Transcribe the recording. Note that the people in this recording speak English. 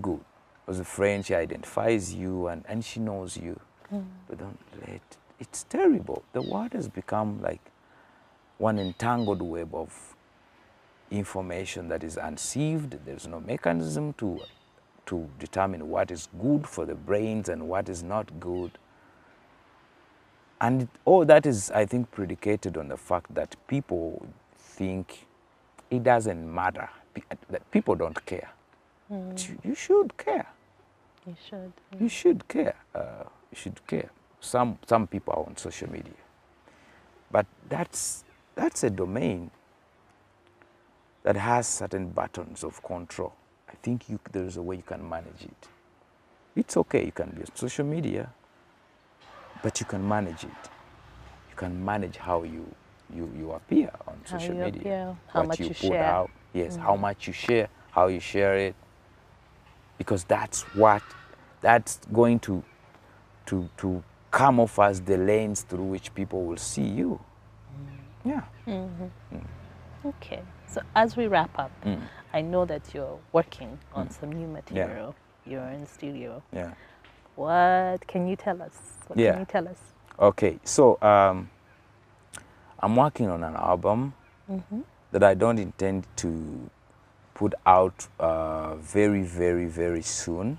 good. Because the friend, she identifies you and, and she knows you. Mm. But don't let, it's terrible. The world has become like one entangled web of information that is unsieved. There's no mechanism to, to determine what is good for the brains and what is not good. And it, all that is, I think, predicated on the fact that people think it doesn't matter, that people don't care. But you, should care. You should. You should care. Uh, you should care. Some, some people are on social media. But that's, that's a domain that has certain buttons of control. I think you, there's a way you can manage it. It's okay, you can be on social media, but you can manage it. You can manage how you, you, you appear on How social media. appear, how what much you, you put share. out. Yes, how much you share, how you share it. Because that's what, that's going to, to, to come off as the lens through which people will see you. Mm. Yeah. Mm-hmm. Mm. Okay. So as we wrap up, Mm. I know that you're working on mm. some new material. Yeah. You're in studio. Yeah. What can you tell us? What Yeah. can you tell us? Okay, so um, I'm working on an album mm-hmm. that I don't intend to put out uh, very, very, very soon.